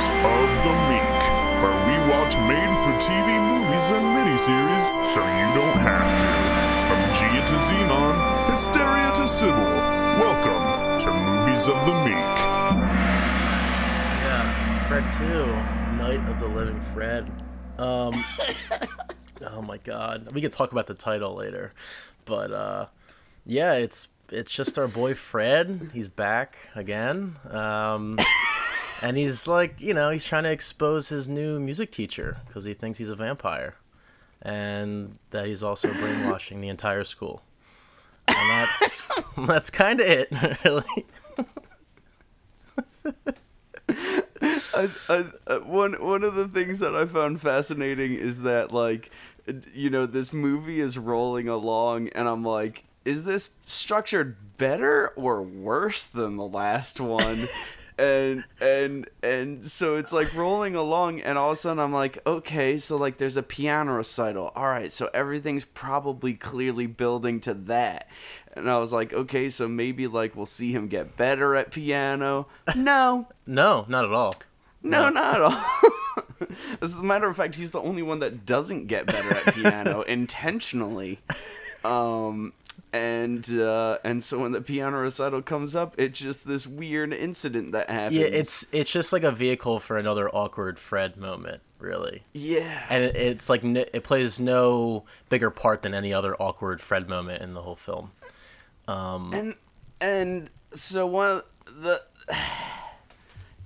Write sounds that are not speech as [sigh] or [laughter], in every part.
Movies of the Meek, where we watch made for TV movies and miniseries so you don't have to. From Gia to Xenon, Hysteria to Sybil, welcome to Movies of the Meek. Yeah, Fred 2, Night of the Living Fred. Um, [laughs] oh my god. We could talk about the title later. But uh, yeah, it's it's just our boy Fred. He's back again. Um, [laughs] and he's like, you know, he's trying to expose his new music teacher because he thinks he's a vampire. And that he's also [laughs] brainwashing the entire school. And that's [laughs] that's kind of it, [laughs] really. I, I, uh, one one of the things that I found fascinating is that like you know this movie is rolling along and I'm like is this structured better or worse than the last one and and and so it's like rolling along and all of a sudden I'm like okay so like there's a piano recital all right so everything's probably clearly building to that and I was like okay so maybe like we'll see him get better at piano no [laughs] No, not at all. no, not at all. [laughs] As a matter of fact, he's the only one that doesn't get better at piano [laughs] intentionally. Um, and uh, and so when the piano recital comes up, it's just this weird incident that happens. Yeah, it's it's just like a vehicle for another awkward Fred moment, really. yeah, And it, it's like n- it plays no bigger part than any other awkward Fred moment in the whole film. Um, and and so one the [sighs]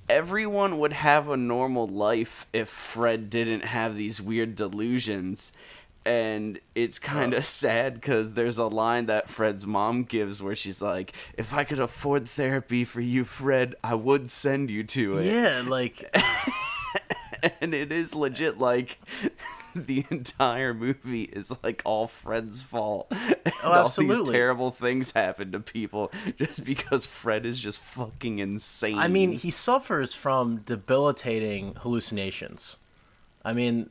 everyone would have a normal life if Fred didn't have these weird delusions. And it's kind of [laughs] sad because there's a line that Fred's mom gives where she's like, "If I could afford therapy for you, Fred, I would send you to it." Yeah, like [laughs] and it is legit like [laughs] the entire movie is like all Fred's fault. Oh, and All these terrible things happen to people just because Fred is just fucking insane. I mean, he suffers from debilitating hallucinations. I mean,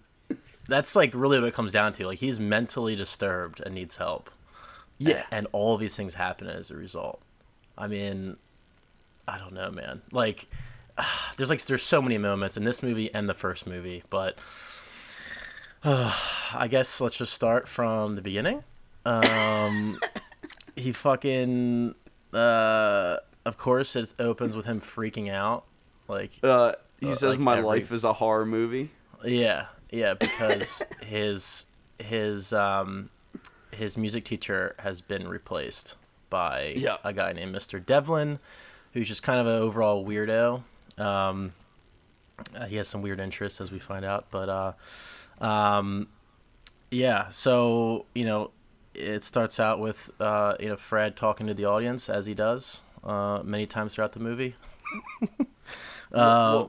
that's like really what it comes down to. Like he's mentally disturbed and needs help. yeah. and all of these things happen as a result. I mean, I don't know, man. Like, [sighs] there's like there's so many moments in this movie and the first movie, but uh, [sighs] I guess let's just start from the beginning. Um, [laughs] he fucking, uh, of course, it opens with him freaking out. Like, Uh, he Uh, says like my every- life is a horror movie. yeah, yeah, because [laughs] his his um his music teacher has been replaced by Yeah. a guy named Mr. Devlin, who's just kind of an overall weirdo. Um, uh, he has some weird interests, as we find out, but uh, um, yeah. So you know, it starts out with uh, you know Fred talking to the audience as he does uh, many times throughout the movie. [laughs] Uh,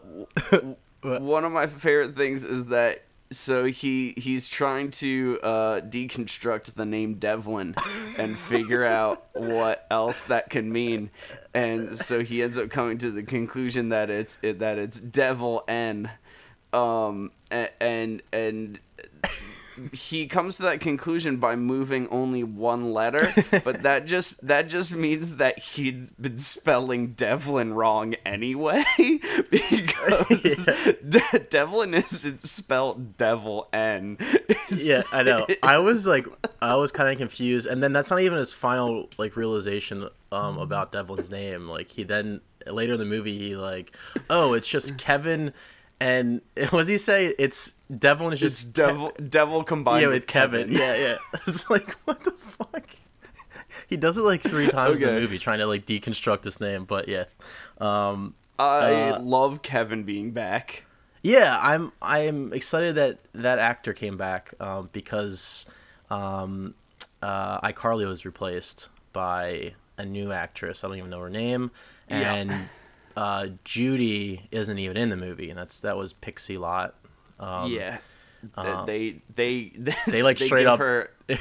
Well, one of my favorite things is that so he he's trying to uh, deconstruct the name Devlin and figure out what else that can mean, and so he ends up coming to the conclusion that it's it, that it's Devil N, um, a- and and he comes to that conclusion by moving only one letter, but that [laughs] just that just means that he'd been spelling Devlin wrong anyway, [laughs] because [laughs] De- Devlin isn't spelled Devil N. yeah, I know. I was like, I was kind of confused, and then that's not even his final like realization um about Devlin's name. Like he then later in the movie he like, oh, it's just Kevin, and what does he say? It's Devlin is It's just Devil Devil combined yeah with with Kevin. Yeah, yeah. [laughs] It's like what the fuck. He does it like three times in the movie, trying to like deconstruct this name. But yeah, um, I Uh, love Kevin being back. Yeah, I'm I'm excited that that actor came back um, because um, uh, iCarly was replaced by a new actress. I don't even know her name, Yeah. and uh, Judy isn't even in the movie, and that's that was Pixie Lott. Um, yeah. Th- uh, they they [laughs] They, like, straight give up- her [laughs]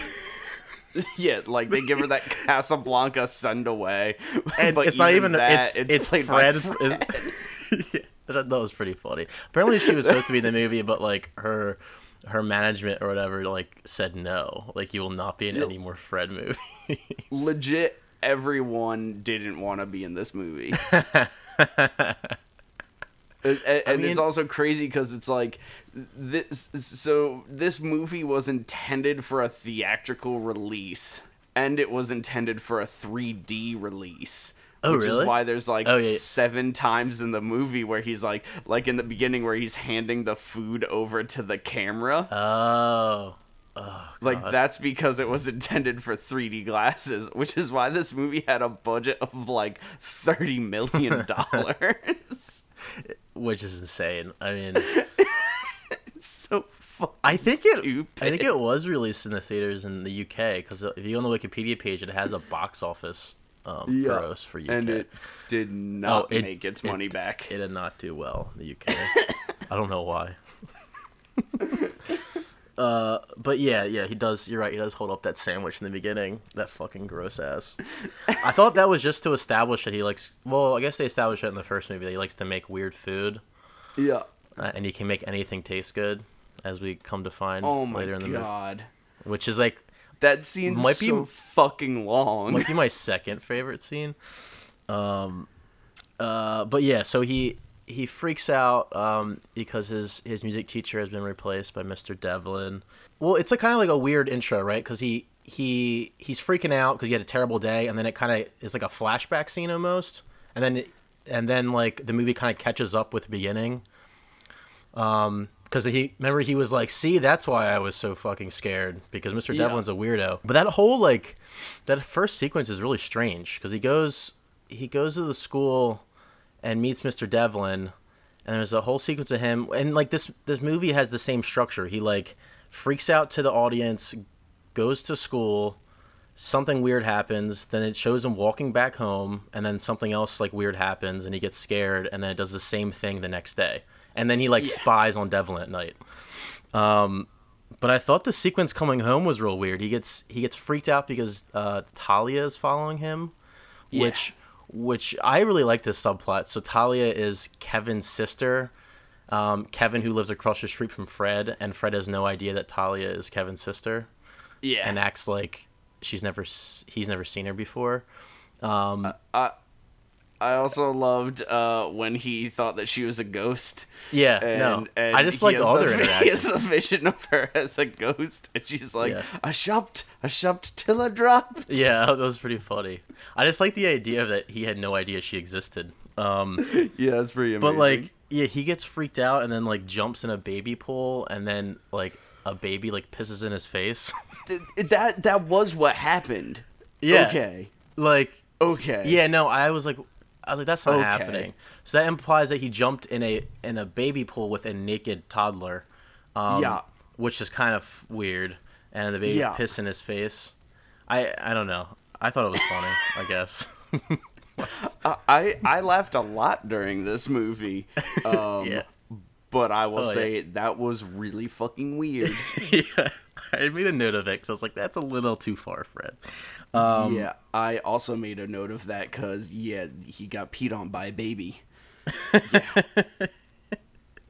yeah like they give her that [laughs] casablanca send away and but it's not even that, it's it's, played by Fred. Yeah, that that was pretty funny. Apparently, she was supposed to be in the movie, but like her her management or whatever like said no, like you will not be in any more Fred movies. legit everyone didn't want to be in this movie [laughs] and, and mean- it's also crazy because it's like this. So this movie was intended for a theatrical release, and it was intended for a 3D release. Oh, which really? is why there's like Oh, yeah. seven times in the movie where he's like, like in the beginning where he's handing the food over to the camera. Oh. Oh. Like that's because it was intended for 3D glasses, which is why this movie had a budget of like 30 million [laughs] dollars. [laughs] Which is insane. I mean, [laughs] it's so fucking I think it. stupid. I think it was released in the theaters in the UK because if you go on the Wikipedia page, it has a box office um, Yeah. gross for UK. and it did not Oh, it- make its it- money back. it did not do well in the UK. [laughs] I don't know why. [laughs] uh, but yeah, yeah, he does. You're right. He does hold up that sandwich in the beginning. That fucking gross ass. I thought that was just to establish that he likes. Well, I guess they established it in the first movie that he likes to make weird food, yeah. uh, and he can make anything taste good, as we come to find Oh my later in the movie. god. Which is like That scene Might be- fucking long. might be my second favorite scene. Um, uh, but yeah, so he he freaks out um, because his his music teacher has been replaced by Mr. Devlin. Well, it's a kind of like a weird intro, right? Because he he he's freaking out because he had a terrible day, and then it kind of is like a flashback scene almost, and then and then like the movie kind of catches up with the beginning. Um, because he remember he was like, "See, that's why I was so fucking scared because Mr. Yeah. Devlin's a weirdo." But that whole like that first sequence is really strange because he goes he goes to the school and meets Mr. Devlin, and there's a whole sequence of him and like this this movie has the same structure. He like freaks out to the audience, goes to school, something weird happens, then it shows him walking back home, and then something else like weird happens, and he gets scared, and then it does the same thing the next day, and then he like Yeah. spies on Devlin at night. Um, but I thought the sequence coming home was real weird. He gets he gets freaked out because uh, Talia is following him, Yeah. which which I really like this subplot. So Talia is Kevin's sister. Um, Kevin, who lives across the street from Fred, and Fred has no idea that Talia is Kevin's sister yeah. and acts like she's never he's never seen her before. Um, I also loved uh, when he thought that she was a ghost. yeah, And, no, and I just like all their the, [laughs] He has a vision of her as a ghost, and she's like, Yeah. "I shopped, I shopped till I dropped." [laughs] Yeah, that was pretty funny. I just like the idea that he had no idea she existed. Um, [laughs] Yeah, that's pretty amazing. but like, yeah, he gets freaked out and then like jumps in a baby pool, and then like a baby like pisses in his face. That that was what happened. Yeah. Okay. like, Okay. yeah, no, I was like, I was like, that's not Okay. happening. So that implies that he jumped in a in a baby pool with a naked toddler. Um, Yeah. which is kind of weird, and the baby Yeah. piss in his face. I I don't know. I thought it was funny. I guess. [laughs] I, I I laughed a lot during this movie. [laughs] Um, Yeah. But I will Oh, yeah. say that was really fucking weird. [laughs] yeah, I made a note of it because I was like, "That's a little too far, Fred." Um, yeah, I also made a note of that because yeah, he got peed on by a baby. yeah. [laughs]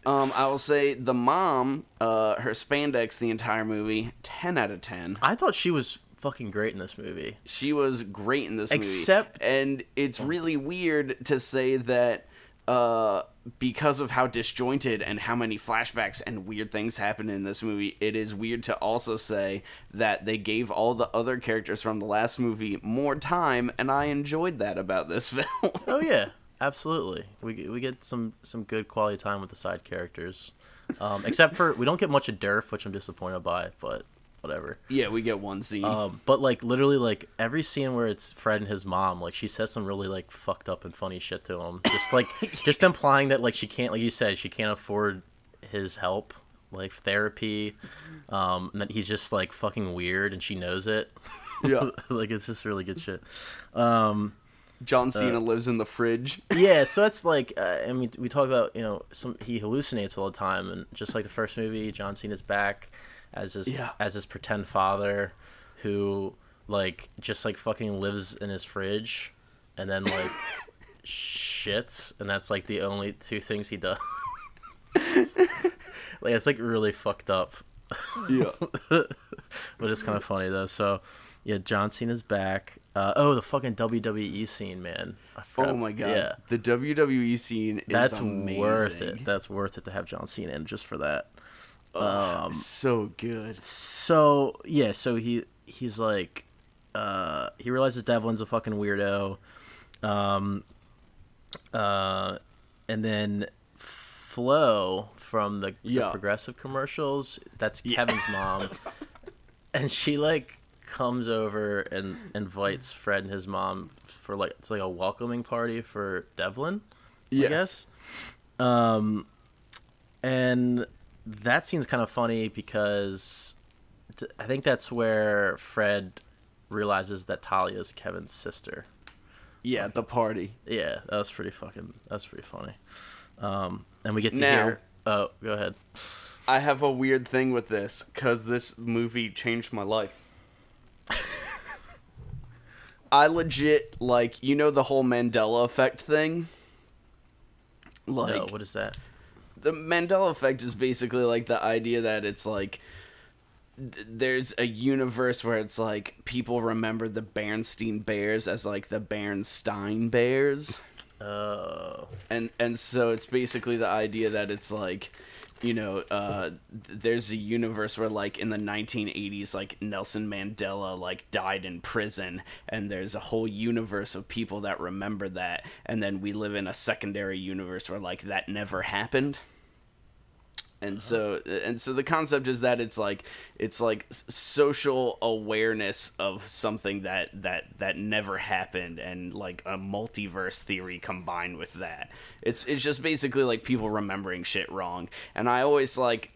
um, I will say the mom, uh, her spandex the entire movie, ten out of ten. I thought she was fucking great in this movie. She was great in this Except- movie. Except, and it's really weird to say that uh, because of how disjointed and how many flashbacks and weird things happen in this movie, it is weird to also say that they gave all the other characters from the last movie more time, and I enjoyed that about this [laughs] film. Oh yeah, absolutely. We we get some some good quality time with the side characters, um, except for we don't get much of Derf, which I'm disappointed by, but whatever. yeah, we get one scene. Um, but like literally, like every scene where it's Fred and his mom, like she says some really like fucked up and funny shit to him. Just like [laughs] just implying that like she can't, like you said, she can't afford his help, like therapy, um, and that he's just like fucking weird and she knows it. Yeah. [laughs] like it's just really good shit. Um, John Cena lives in the fridge. [laughs] yeah, so it's like, uh, I mean, we talk about you know, some he hallucinates all the time, and just like the first movie, John Cena's back as his Yeah. as his pretend father, who like just like fucking lives in his fridge, and then like [laughs] shits, and that's like the only two things he does. [laughs] like it's like really fucked up yeah. [laughs] but it's kind of funny though. So, yeah, John Cena's back. Uh, oh, the fucking WWE scene, man. Oh my god. Yeah, The WWE scene is that's amazing. worth it. That's worth it to have John Cena in just for that. Um, so good. so yeah, so he he's like, uh, he realizes Devlin's a fucking weirdo, um, uh, and then Flo from the, the Yeah. progressive commercials. That's Kevin's mom, [laughs] and she like comes over and invites Fred and his mom for like it's like a welcoming party for Devlin. I Yes. guess. Um, and that seems kind of funny because I think that's where Fred realizes that Talia is Kevin's sister. Yeah, At the party. Yeah, that was pretty fucking. That's pretty funny. Um, and we get to Now- hear. Oh, go ahead. I have a weird thing with this because this movie changed my life. [laughs] I legit like you know the whole Mandela effect thing. Like no, what is that? The Mandela effect is basically like the idea that it's like th- there's a universe where it's like people remember the Bernstein Bears as like the Bernstein Bears. Oh, and and so it's basically the idea that it's like you know uh there's a universe where like in the 1980s like Nelson Mandela like died in prison and there's a whole universe of people that remember that and then we live in a secondary universe where like that never happened and uh-huh. so and so the concept is that it's like it's like social awareness of something that that that never happened and like a multiverse theory combined with that. It's it's just basically like people remembering shit wrong. And i always like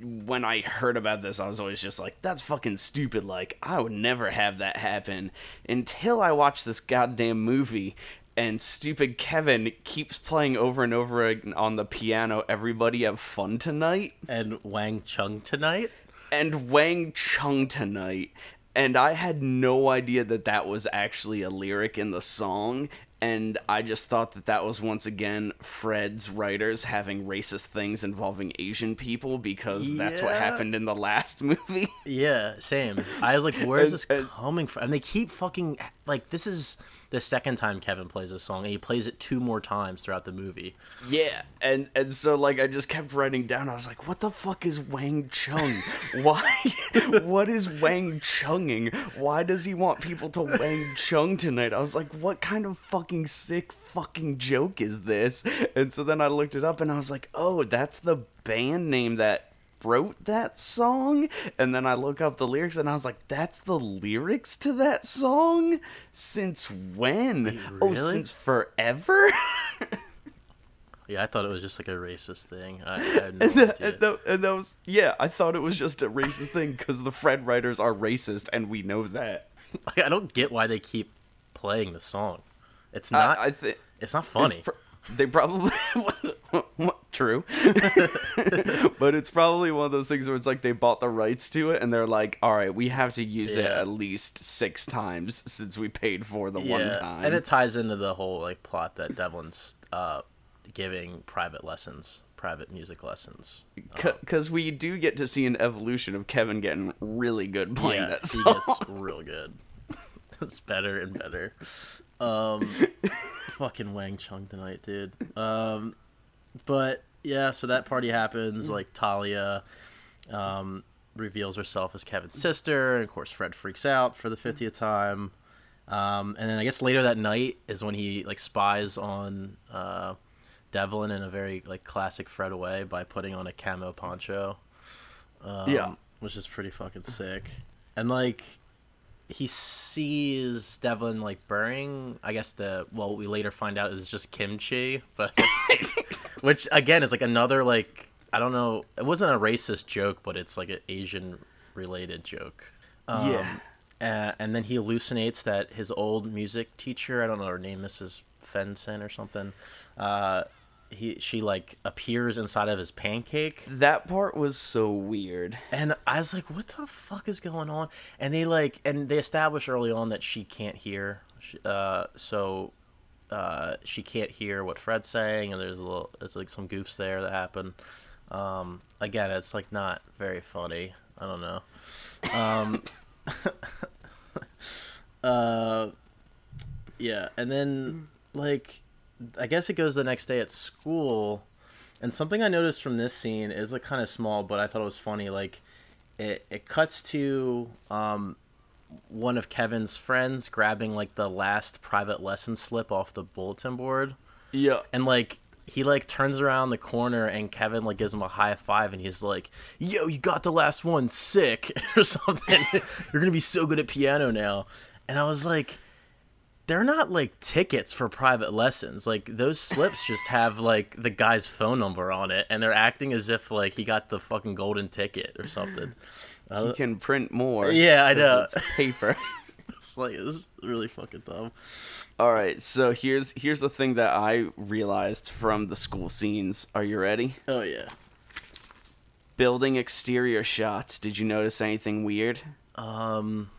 when i heard about this i was always just like that's fucking stupid. Like i would never have that happen. Until i watched this goddamn movie and stupid Kevin keeps playing over and over again on the piano. Everybody have fun tonight, and Wang Chung tonight. and Wang Chung tonight. And I had no idea that that was actually a lyric in the song. And I just thought that that was once again Fred's writers having racist things involving Asian people because that's what happened in the last [laughs] movie. Yeah, same. I was like, where is this coming from? And they keep fucking like this is the second time Kevin plays this song, and he plays it two more times throughout the movie. Yeah, and and so like I just kept writing down. I was like, "What the fuck is Wang Chung? Why? [laughs] what is Wang Chunging? Why does he want people to Wang Chung tonight?" I was like, "What kind of fucking sick fucking joke is this?" And so then I looked it up, and I was like, "Oh, that's the band name that." Wrote that song and then I look up the lyrics and I was like that's the lyrics to that song since when oh really? since forever [laughs] Yeah, I thought it was just like a racist thing. I, I [laughs] no and, that, and, that, and that was yeah i thought it was just a racist thing because the fred writers are racist and we know that [laughs] Like, I don't get why they keep playing the song. It's not. I think it's not funny. they probably true [laughs] but it's probably one of those things where it's like they bought the rights to it and they're like all right we have to use it at least six times since we paid for the one time and it ties into the whole like plot that Devlin's uh, giving private lessons, private music lessons. because we do get to see an evolution of kevin getting really good playing yeah, that he song gets [laughs] real good. [laughs] it's better and better. Um, fucking Wang Chung tonight, dude. Um, but yeah, so that party happens. Like Talia um, reveals herself as Kevin's sister, and of course Fred freaks out for the fiftieth time. Um, and then I guess later that night is when he like spies on uh, Devlin in a very like classic Fred way by putting on a camo poncho. Um, Yeah. which is pretty fucking sick. And like he sees Devlin like burying. I guess the well we later find out is just kimchi, but [laughs] [laughs] which again is like another like I don't know. It wasn't a racist joke, but it's like an Asian related joke. Um, Yeah. uh, and then he hallucinates that his old music teacher, I don't know her name, Mrs. Fenson or something. Uh, he she like appears inside of his pancake, that part was so weird and I was like, "What the fuck is going on?" And they like, and they establish early on that she can't hear, She- uh, so uh, she can't hear what Fred's saying, and there's a little, there's like some goofs there that happen. Um, again, it's like not very funny. I don't know. Um, [laughs] Uh, yeah, and then like, I guess it goes the next day at school, and something I noticed from this scene is like kind of small, but I thought it was funny. Like, it it cuts to um, one of Kevin's friends grabbing like the last private lesson slip off the bulletin board, Yeah. and like. He like turns around the corner and Kevin like gives him a high five and he's like, "Yo, you got the last one, sick," [laughs] or something. [laughs] You're gonna be so good at piano now. And I was like, they're not like tickets for private lessons. Like those slips just have like the guy's phone number on it, and they're acting as if like he got the fucking golden ticket or something. He can print more. Yeah, I know. It's paper. [laughs] It's like it's really fucking dumb. All right, so here's here's the thing that I realized from the school scenes. Are you ready? Oh yeah. Building exterior shots. Did you notice anything weird? Um.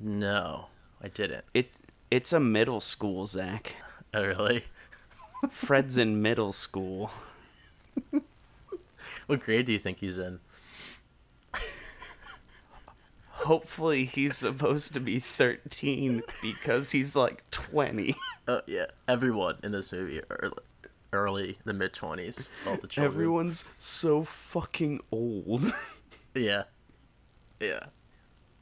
No, I didn't. It it's a middle school, Zach. [laughs] Oh really? Fred's in middle school. [laughs] What grade do you think he's in? Hopefully he's supposed to be 13 because he's like 20. [laughs] Oh yeah. Everyone in this movie early, early the mid twenties. All the children. Everyone's so fucking old. [laughs] Yeah. Yeah.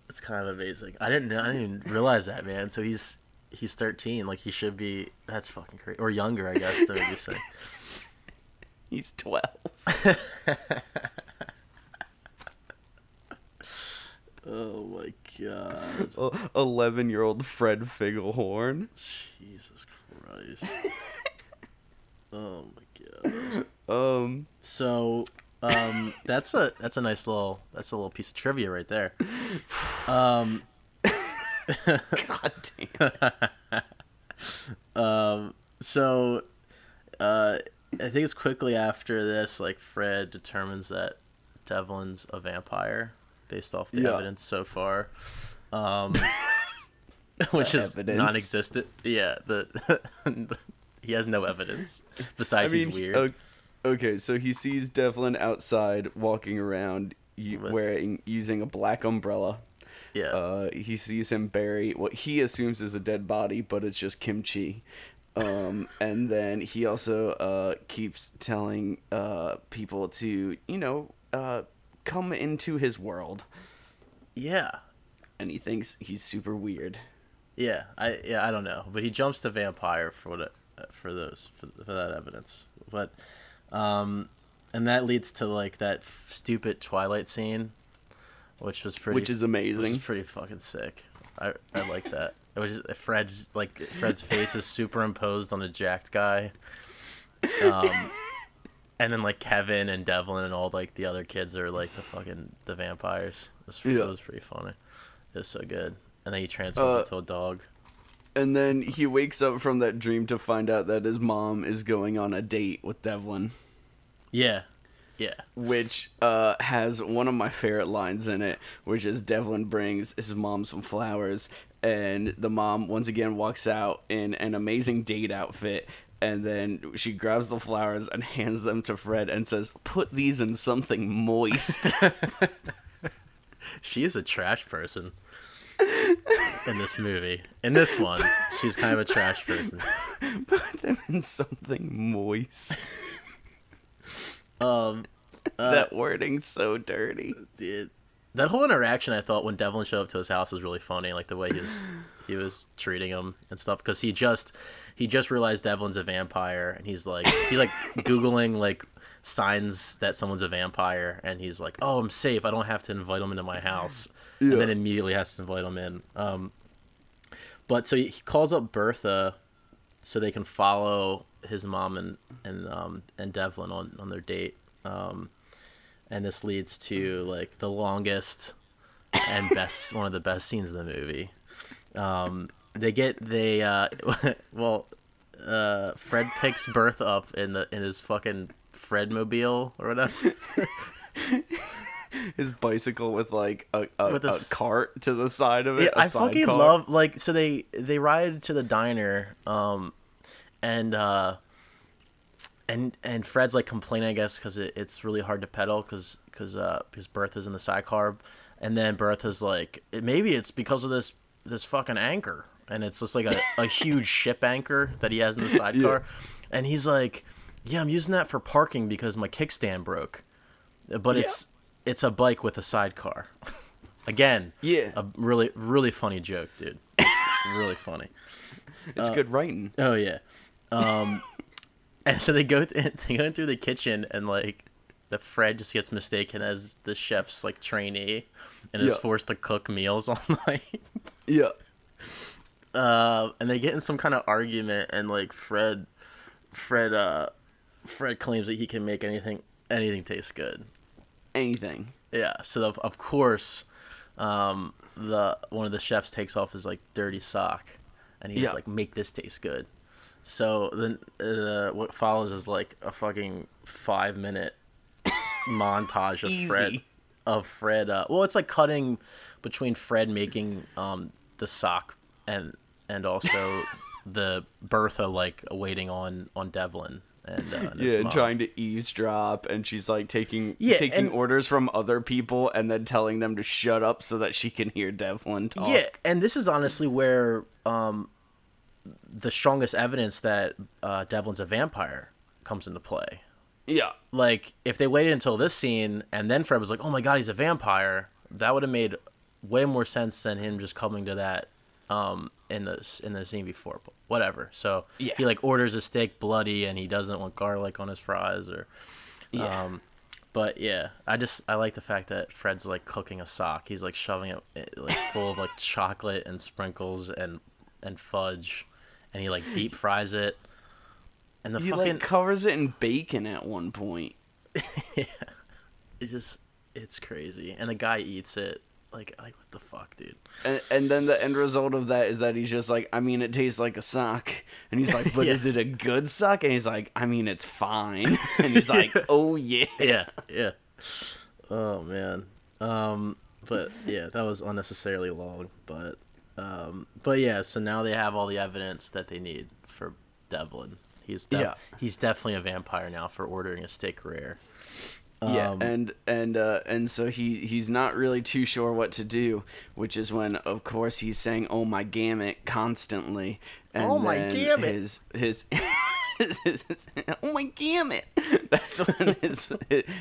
It's kind of amazing. I didn't know I didn't even realize that, man. So he's he's 13, like he should be that's fucking crazy. Or younger, I guess, to be say. he's 12. [laughs] Oh my god. [laughs] 11 year old Fred Figglehorn. Jesus Christ. [laughs] oh my god. Um, So um that's a that's a nice little that's a little piece of trivia right there. Um [laughs] god damn. Um, so, uh, I think it's quickly after this, like Fred determines that Devlin's a vampire based off the Yeah. evidence so far, um, [laughs] [laughs] which is evidence. non-existent. Yeah, the, [laughs] he has no evidence besides he's weird. Okay, so he sees Devlin outside walking around wearing using a black umbrella. yeah, Uh, he sees him bury what he assumes is a dead body, but it's just kimchi. Um, and then he also uh, keeps telling uh, people to, you know, uh, come into his world. yeah, And he thinks he's super weird. yeah. I yeah I don't know, but he jumps to vampire for what it, for those for, for that evidence, but um, and that leads to like that stupid Twilight scene, which was pretty Which is amazing. Pretty fucking sick. I I like that. [laughs] It was Fred's like Fred's face is superimposed on a jacked guy. Um, and then like Kevin and Devlin and all like the other kids are like the fucking the vampires. Was, Yeah. was pretty funny. It was so good. And then he transformed Uh, into a dog. And then he wakes up from that dream to find out that his mom is going on a date with Devlin. Yeah, yeah, which uh, has one of my favorite lines in it, which is Devlin brings his mom some flowers, and the mom once again walks out in an amazing date outfit, and then she grabs the flowers and hands them to Fred and says, "Put these in something moist." [laughs] she is a trash person. In this movie, in this one, she's kind of a trash person. Put them in something moist. Um, that wording's so dirty. it, that whole interaction I thought when Devlin showed up to his house was really funny, like the way he was he was treating him and stuff because he just he just realized Devlin's a vampire and he's like he like [laughs] googling like signs that someone's a vampire and he's like oh I'm safe. I don't have to invite him into my house. And then immediately has to invite him in. Um but so he he calls up Bertha so they can follow his mom and and um and Devlin on on their date. Um and this leads to like the longest and best one of the best scenes in the movie um they get they uh [laughs] well uh fred picks bertha up in the in his fucking fred mobile or whatever [laughs] His bicycle with like a, a, With a a cart to the side of it. yeah i fucking sidecar. love like so they they ride to the diner um and uh and and Fred's like complaining, I guess, because it, it's really hard to pedal because because uh because Bertha's in the sidecar, and then Bertha's like maybe it's because of this this fucking anchor, and it's just like a, a huge [laughs] ship anchor that he has in the sidecar, and he's like, "Yeah, I'm using that for parking because my kickstand broke, but Yeah. it's it's a bike with a sidecar." Again, Yeah. a really really funny joke, dude. really funny. [laughs] It's good writing. Oh yeah. Um, [laughs] and so they go they go through the kitchen and like the Fred just gets mistaken as the chef's like trainee and is forced to cook meals [laughs] all night. Yeah. Uh, and they get in some kind of argument and like Fred Fred uh Fred claims that he can make anything anything taste good. Anything. Yeah, so of, of course um the one of the chefs takes off his like dirty sock and he's Yeah. like make this taste good. So then uh, what follows is like a fucking 5 minute montage of Fred of Fred uh well it's like cutting between Fred making um the sock and and also [laughs] the Bertha like waiting on on Devlin and, uh, and Yeah, mom. trying to eavesdrop, and she's like taking Yeah, taking and- orders from other people, and then telling them to shut up so that she can hear Devlin talk. Yeah, and this is honestly where um, the strongest evidence that uh, Devlin's a vampire comes into play. Yeah, Like, if they waited until this scene and then Fred was like, "Oh my god, he's a vampire," that would have made way more sense than him just coming to that um, in the in the scene before. But whatever. So Yeah. he like orders a steak bloody, and he doesn't want garlic on his fries, or yeah. um, but yeah, I just I like the fact that Fred's like cooking a sock. He's like shoving it like [laughs] full of like chocolate and sprinkles and and fudge, and he like deep fries it. And the he fucking like covers it in bacon at one point. [laughs] yeah. it's just it's crazy. And the guy eats it. Like like what the fuck, dude? And, and then the end result of that is that he's just like, I mean, it tastes like a sock. And he's like, but [laughs] Yeah. is it a good sock? And he's like, I mean, it's fine. [laughs] And he's like, oh yeah. Yeah, yeah. Oh man. Um but yeah, that was unnecessarily long, but um but yeah, so now they have all the evidence that they need for Devlin. He's def- Yeah. he's definitely a vampire now for ordering a steak rare. Yeah, Um, and and uh, and so he he's not really too sure what to do, which is when of course he's saying "Oh my gamut" constantly, and Oh my then gamut. His his. [laughs] [laughs] oh my gamut! [laughs] That's when his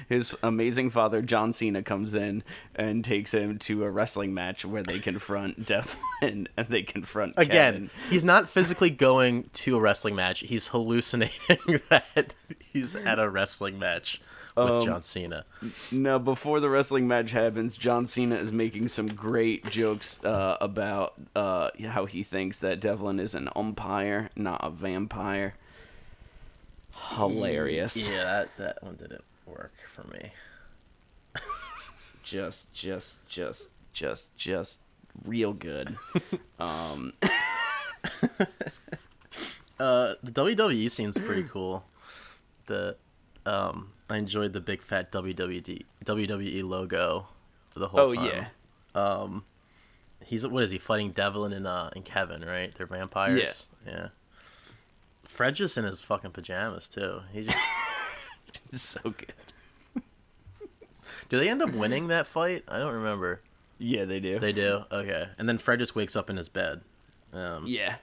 his amazing father John Cena comes in and takes him to a wrestling match where they confront [laughs] Devlin and they confront Again, Kevin. he's not physically going to a wrestling match. He's hallucinating that he's at a wrestling match with Um, John Cena. No, before the wrestling match happens, John Cena is making some great jokes uh, about uh, how he thinks that Devlin is an umpire, not a vampire. Hilarious. Yeah, that that one didn't work for me. Just, just, just, just, just real good. [laughs] um, [laughs] Uh, the WWE scene's pretty cool. The um, I enjoyed the big fat WWD WWE logo for the whole oh time. yeah, Um, he's what is he fighting Devlin and uh and Kevin right? They're vampires. Yeah. Fred's just in his fucking pajamas too. He just [laughs] it's so good. do they end up winning that fight? I don't remember. Yeah, they do. They do. Okay, and then Fred just wakes up in his bed. Um, yeah.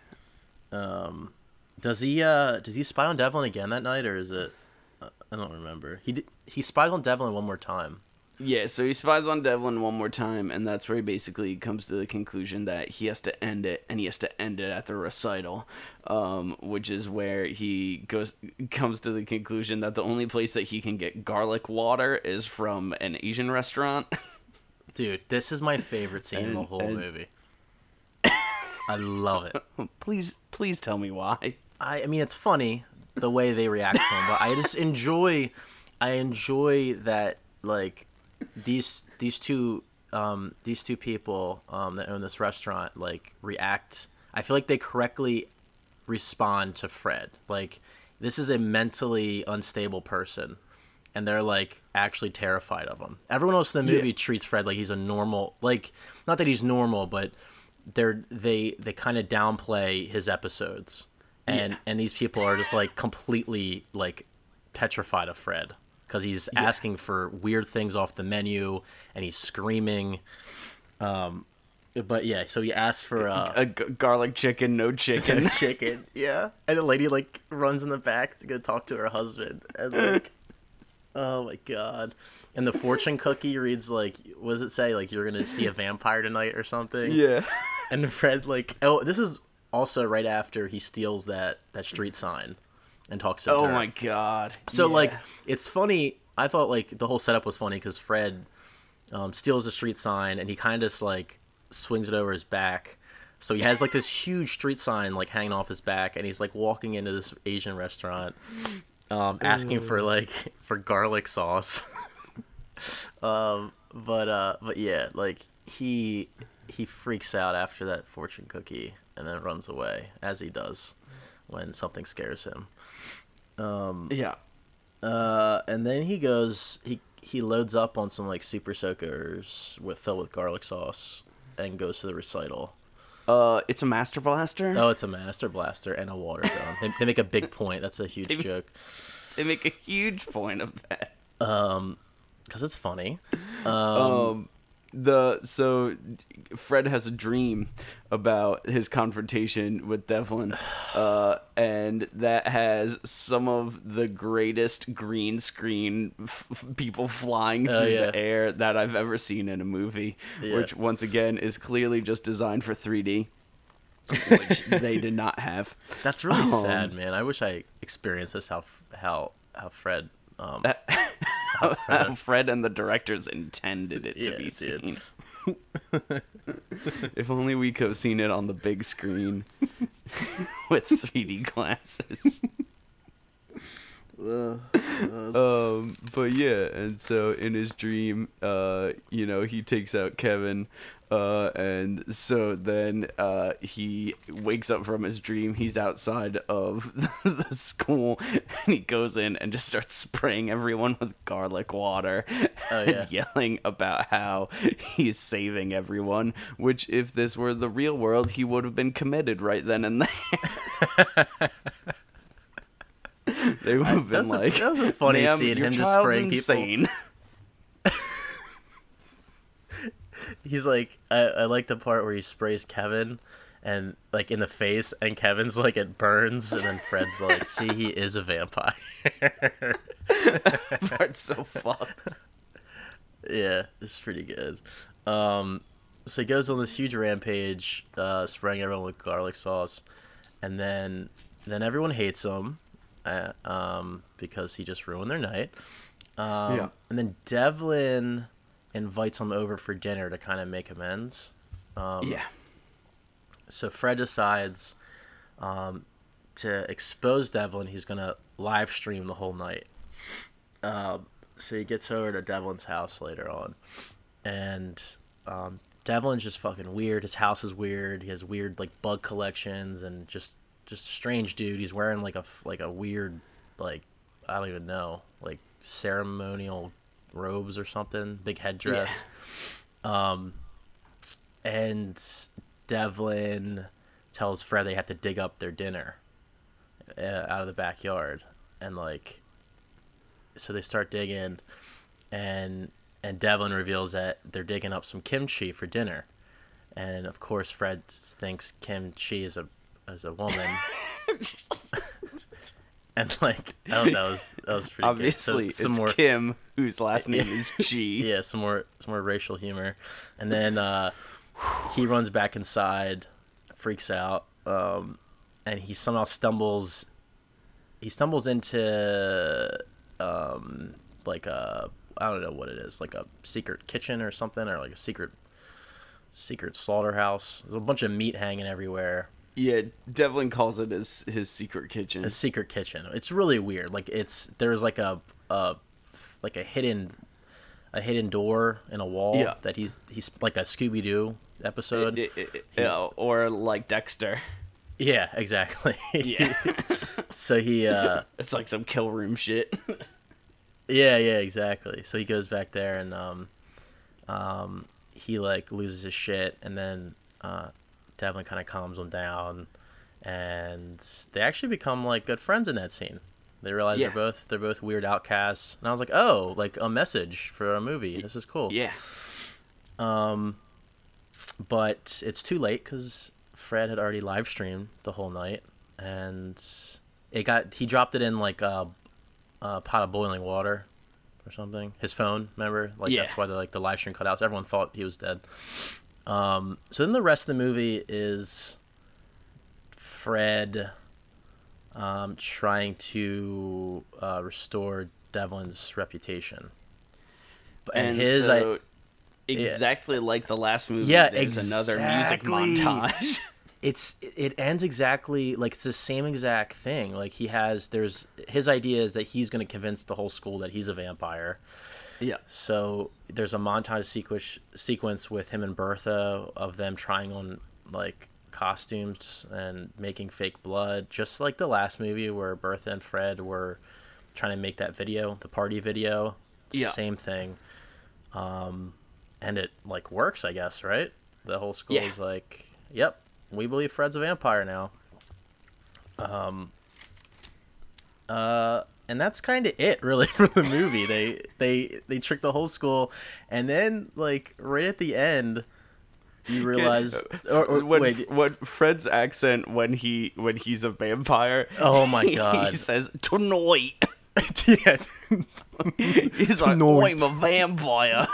Does he uh does he spy on Devlin again that night or is it? uh, I don't remember. He did, he spied on Devlin one more time. Yeah, so he spies on Devlin one more time, and that's where he basically comes to the conclusion that he has to end it, and he has to end it at the recital, um, which is where he goes comes to the conclusion that the only place that he can get garlic water is from an Asian restaurant. Dude, this is my favorite scene in the whole and- movie. I love it. [laughs] please, please tell me why. I, I mean, it's funny the way they react to him, but I just enjoy, I enjoy that like these these two um these two people um that own this restaurant like react. I feel like they correctly respond to Fred. Like this is a mentally unstable person. And they're like actually terrified of him. Everyone else in the movie Yeah. treats Fred like he's a normal, like not that he's normal, but they're they they kind of downplay his episodes and Yeah. and these people are just like completely like petrified of fred because he's asking for weird things off the menu and he's screaming um but yeah, so he asks for uh, A g- garlic chicken, no [laughs] chicken. chicken. [laughs] Yeah, and the lady like runs in the back to go talk to her husband, and like, [laughs] oh my god. And the fortune cookie reads like, what does it say? Like you're gonna see a vampire tonight or something. yeah. And Fred like, oh, this is also right after he steals that that street sign, and talks to. Oh my god. So Yeah. like, it's funny. I thought like the whole setup was funny because Fred um, steals a street sign and he kind of like swings it over his back. So he has like this [laughs] huge street sign like hanging off his back, and he's like walking into this Asian restaurant, um, asking for like [laughs] for garlic sauce. [laughs] um, but uh, but yeah, like he he freaks out after that fortune cookie and then runs away as he does when something scares him. yeah. Uh, and then he goes he he loads up on some like super soakers with filled with garlic sauce and goes to the recital. Uh, it's a master blaster. Oh, it's a master blaster and a water [laughs] gun. they, they make a big point. That's a huge joke They make a huge point of that. Um, because it's funny. Um, the so Fred has a dream about his confrontation with Devlin, uh, and that has some of the greatest green screen f- people flying Oh, through yeah. the air that I've ever seen in a movie, Yeah. which once again is clearly just designed for 3D. which [laughs] they did not have. That's really Um, sad, man. I wish I experienced this. How how how Fred. Um, [laughs] How Fred and the directors intended it to Yeah, be seen. [laughs] if only we could have seen it on the big screen [laughs] [laughs] with 3D glasses. Um, but yeah, and so in his dream, uh, you know, he takes out Kevin, uh, and so then uh, he wakes up from his dream. He's outside of [laughs] the school, and he goes in and just starts spraying everyone with garlic water, Oh, and yeah. yelling about how he's saving everyone. Which, if this were the real world, he would have been committed right then and there. [laughs] [laughs] they would have been That's a- like, that was a funny "Ma'am, scene, Your him just spraying people." insane. [laughs] he's like, I, I like the part where he sprays Kevin. And like in the face, and Kevin's like it burns, and then Fred's like, [laughs] "See, he is a vampire." Part's so fucked. Yeah, it's pretty good. Um, so he goes on this huge rampage, uh, spraying everyone with garlic sauce, and then then everyone hates him, uh, um, because he just ruined their night. Um, Yeah. And then Devlin invites him over for dinner to kind of make amends. Um, yeah. So Fred decides um, to expose Devlin. He's gonna live stream the whole night. Um, so he gets over to Devlin's house later on, and um, Devlin's just fucking weird. His house is weird. He has weird like bug collections and just just a strange dude. He's wearing like a like a weird like I don't even know like ceremonial robes or something. Big headdress. Um, and Devlin tells Fred they have to dig up their dinner uh, out of the backyard, and like, so they start digging, and and Devlin reveals that they're digging up some kimchi for dinner, and of course Fred thinks kimchi is a is a woman. [laughs] And like, oh, that was that was pretty Obviously, good. So, some it's more, Kim, whose last [laughs] name is G. [laughs] yeah, some more some more racial humor, and then uh, he runs back inside, freaks out, um, and he somehow stumbles. He stumbles into um, like a I don't know what it is, like a secret kitchen or something, or like a secret secret slaughterhouse. There's a bunch of meat hanging everywhere. Yeah, Devlin calls it his his secret kitchen. a secret kitchen. It's really weird. Like it's there's like a a like a hidden a hidden door in a wall Yeah. that he's he's like a Scooby Doo episode. It- it- it- yeah, or like Dexter. yeah, exactly. Yeah, [laughs] so he uh [laughs] it's like some kill room shit. [laughs] yeah, yeah, exactly. So he goes back there and um um he like loses his shit and then uh Devlin kind of calms them down and they actually become like good friends in that scene. They realize Yeah. they're both they're both weird outcasts, and I was like, oh, like a message for a movie. This is cool. yeah, Um, but it's too late because Fred had already live streamed the whole night, and it got he dropped it in like a, a pot of boiling water or something. His phone, remember? Like Yeah. that's why the like the live stream cutouts. everyone thought he was dead. Um, so then the rest of the movie is Fred um, trying to uh, restore Devlin's reputation. And, And, his, so, I, exactly like the last movie, Yeah, there's another music montage. [laughs] it's it ends exactly like it's the same exact thing. Like he has there's his idea is that he's going to convince the whole school that he's a vampire. Yeah. So there's a montage sequence sequence with him and Bertha of them trying on like costumes and making fake blood, just like the last movie where Bertha and Fred were trying to make that video, the party video. Yeah. Same thing. Um, and it like works, I guess, right? The whole school Yeah. is like, "Yep, we believe Fred's a vampire now." Um. Uh and that's kind of it really [laughs] for the movie they they they trick the whole school and then like right at the end you realize [laughs] or, or when wait when Fred's accent when he when he's a vampire. Oh my [laughs] God. he says tonight. yeah He's like, I'm a vampire.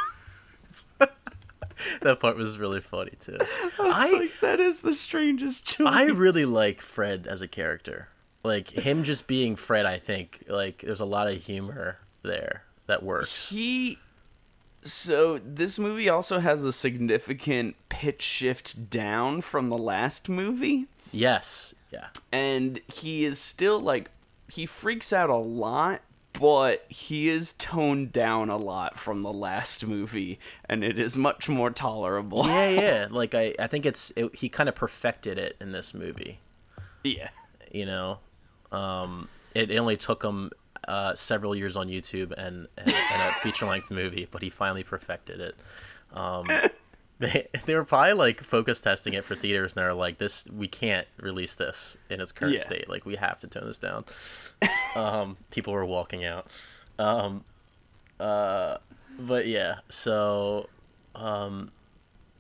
that part was really funny too I i like, that is the strangest choice. i really like fred as a character like him just being fred i think like there's a lot of humor there that works. He so this movie also has a significant pitch shift down from the last movie. Yes yeah. And he is still like he freaks out a lot but he is toned down a lot from the last movie and it is much more tolerable. Yeah yeah. [laughs] Like i i think it's it, he kind of perfected it in this movie. Yeah. You know um it, it only took him uh several years on youtube and and, and a feature-length movie but he finally perfected it. Um [laughs] they, they were probably like focus testing it for theaters and they're like this we can't release this in its current Yeah. state. Like we have to tone this down. Um people were walking out. Um uh but yeah so um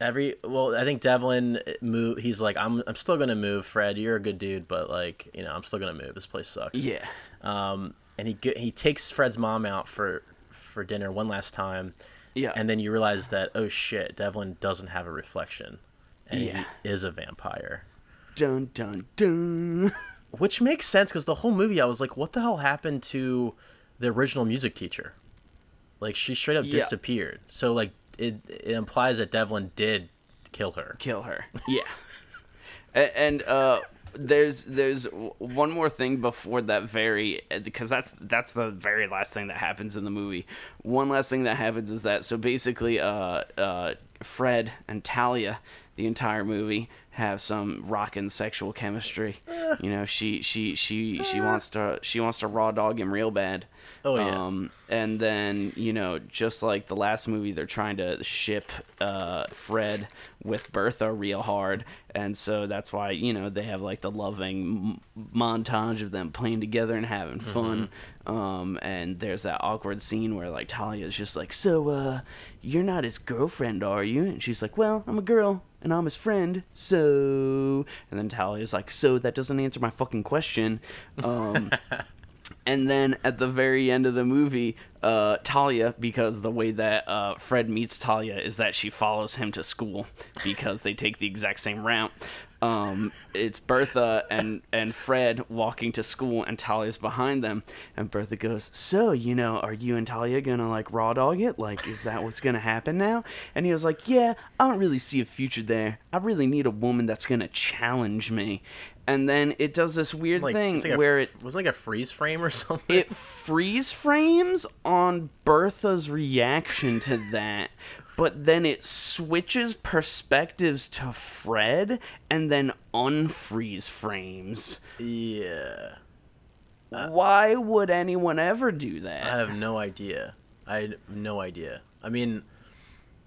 every well i think devlin move he's like i'm i'm still gonna move fred. You're a good dude but like you know i'm still gonna move. This place sucks. Yeah. Um and he he takes fred's mom out for for dinner one last time. Yeah. And then you realize that oh shit devlin doesn't have a reflection. And Yeah. he is a vampire. Dun dun dun. [laughs] Which makes sense because the whole movie i was like what the hell happened to the original music teacher? Like she straight up Yeah. disappeared. So like it, it implies that devlin did kill her kill her. Yeah. [laughs] And uh there's there's one more thing before that very because that's that's the very last thing that happens in the movie. One last thing that happens is that so basically uh uh Fred and Talia the entire movie have some rockin' sexual chemistry. [laughs] You know, she she she she wants to she wants to raw dog him real bad. Oh, yeah. Um, and then you know, just like the last movie, they're trying to ship uh, Fred with Bertha real hard, and so that's why you know they have like the loving m- montage of them playing together and having fun. Um, and there's that awkward scene where like Talia's just like, "So, uh, you're not his girlfriend, are you?" And she's like, "Well, I'm a girl." And I'm his friend, so. And then Talia's like, so that doesn't answer my fucking question. Um, [laughs] and then at the very end of the movie, uh, Talia, because the way that uh, Fred meets Talia is that she follows him to school because they take the exact same route. Um, it's Bertha and, and Fred walking to school, and Talia's behind them. And Bertha goes, "So, you know, are you and Talia gonna like raw dog it? Like, is that what's gonna happen now?" And he was like, "Yeah, I don't really see a future there. I really need a woman that's gonna challenge me." And then it does this weird like, thing like a- where it was like a freeze frame or [laughs] something it freeze frames on Bertha's reaction to that, but then it switches perspectives to Fred and then unfreeze frames. yeah uh, Why would anyone ever do that? I have no idea. I have no idea. I mean,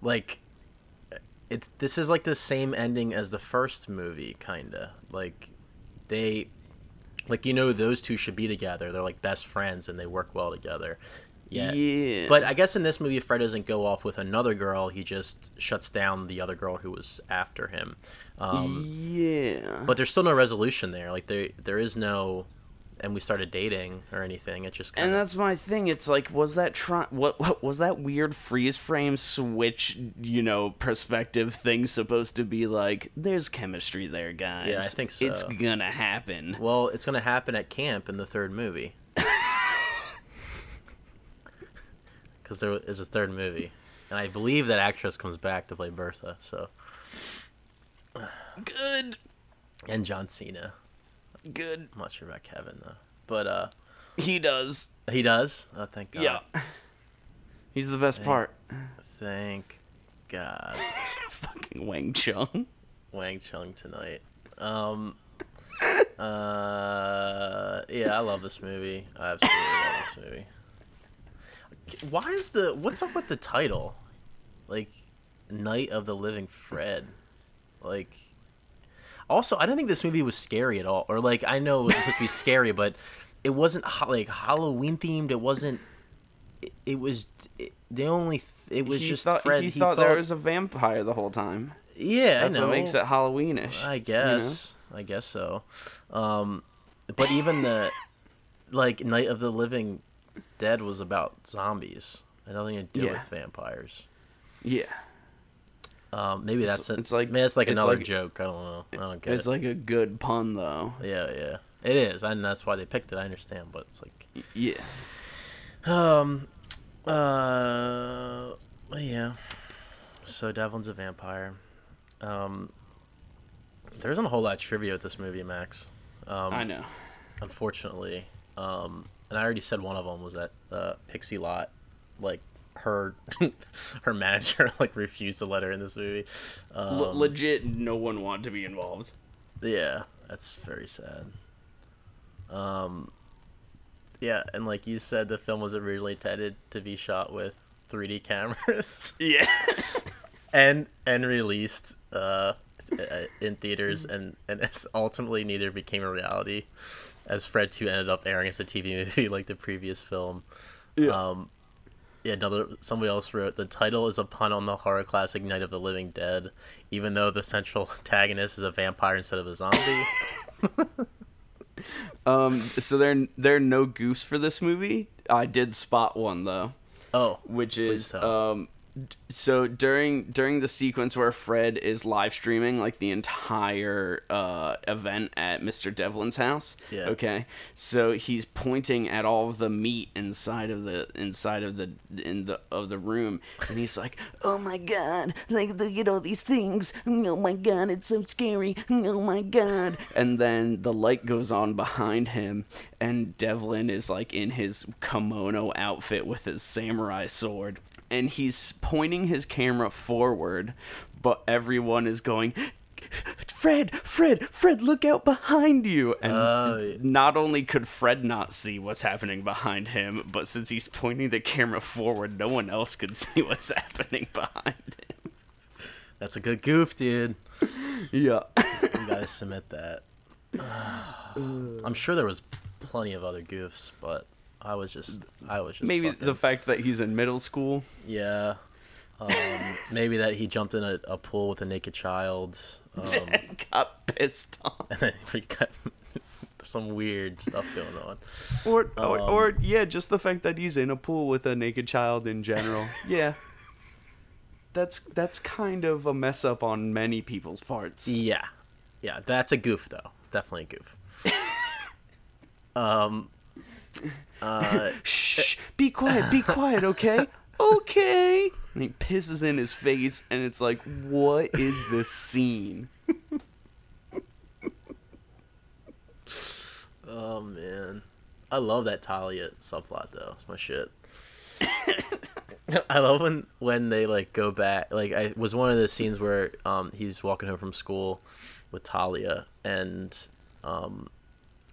like, it. This is like the same ending as the first movie, kinda. Like, they, like you know, those two should be together. They're like best friends and they work well together. Yet. Yeah. But I guess in this movie, Fred doesn't go off with another girl. He just shuts down the other girl who was after him. Um, yeah. but there's still no resolution there. Like there, there is no, and we started dating or anything. It just kind and that's my thing. It's like, was that try? What, what was that weird freeze frame switch? You know, perspective thing supposed to be like? There's chemistry there, guys. Yeah, I think It's gonna happen. well, it's gonna happen at camp in the third movie. Because there is a third movie, and I believe that actress comes back to play Bertha. So Good. and John Cena. Good. I'm not sure about Kevin though, but uh, He does. he does. Oh, thank God. Yeah. [laughs] He's the best part. Thank God. [laughs] Fucking Wang Chung. Wang Chung tonight. Um. Uh. Yeah, I love this movie. I absolutely love this movie. Why is the what's up with the title? Like, Night of the Living Fred. Like. Also, I don't think this movie was scary at all. Or like, I know it was supposed to be scary, but it wasn't like Halloween themed. It wasn't. It, it was it, the only. Th- it was he just thought, Fred. He, thought there was a vampire the whole time. Yeah, That's I know. what makes it Halloweenish. I you know? guess. I guess so. Um, but even the like Night of the Living Dead was about zombies. Had nothing to do Yeah. with vampires. Yeah. Um, maybe It's- that's it. it's like- maybe that's like it's another like- joke. I don't know. I don't get It's it. like a good pun though. yeah, yeah, it is, and that's why they picked it. I understand, but it's like, Yeah. um, uh, yeah. So Devlin's a vampire. Um, there isn't a whole lot of trivia with this movie, Max. Um, I know. unfortunately. Um, and I already said one of them was that uh, Pixie Lott, like her, [laughs] her manager [laughs] like refused to let her in this movie. Um, Le- legit, no one wanted to be involved. yeah, that's very sad. Um, yeah, and like you said, the film was originally intended to be shot with 3D cameras [laughs] Yeah. and and released uh, in theaters, and and ultimately neither became a reality, as Fred Two ended up airing as a TV movie [laughs] like the previous film. Yeah. Um, yeah, another somebody else wrote the title is a pun on the horror classic Night of the Living Dead, even though the central [laughs] antagonist is a vampire instead of a zombie. [laughs] um. So there, there are no goofs for this movie. I did spot one though, oh, which is um. So during during the sequence where Fred is live streaming like the entire uh, event at Mr. Devlin's house. Yeah. Okay. So he's pointing at all of the meat inside of the inside of the in the of the room, and he's like, Oh my god, like look at all these things. Oh my god, it's so scary. Oh my god. and then the light goes on behind him and devlin is like in his kimono outfit with his samurai sword and he's pointing his camera forward but everyone is going fred fred fred look out behind you and oh, yeah. not only could fred not see what's happening behind him but since he's pointing the camera forward no one else could [laughs] see what's happening behind him that's a good goof, dude. yeah You gotta submit that. [sighs] I'm sure there was plenty of other goofs, but I was just, I was just maybe fucking- the fact that he's in middle school Yeah. Um, [laughs] maybe that he jumped in a, a pool with a naked child. [laughs] Um, got pissed off. and then [laughs] we got some weird stuff going on. Or, or, Um, or yeah, just the fact that he's in a pool with a naked child in general. yeah, that's that's kind of a mess up on many people's parts. Yeah. Yeah, that's a goof, though. Definitely a goof. um, uh, [laughs] Shh, be quiet, be [laughs] quiet, okay? Okay. And he pisses in his face, and it's like, what is this scene? oh, man. I love that Talia subplot, though. It's my shit. I love when when they like go back. Like I it was one of the scenes where um he's walking home from school with Talia and um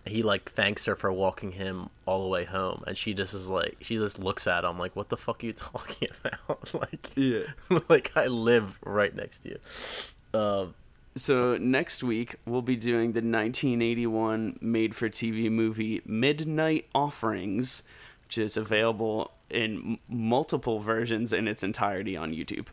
he like thanks her for walking him all the way home and she just is like she just looks at him like what the fuck are you [laughs] talking about [laughs] like Yeah. [laughs] like I live right next to you. Um So next week we'll be doing the 1981 made-for-TV movie Midnight Offerings, which is available in m- multiple versions in its entirety on YouTube.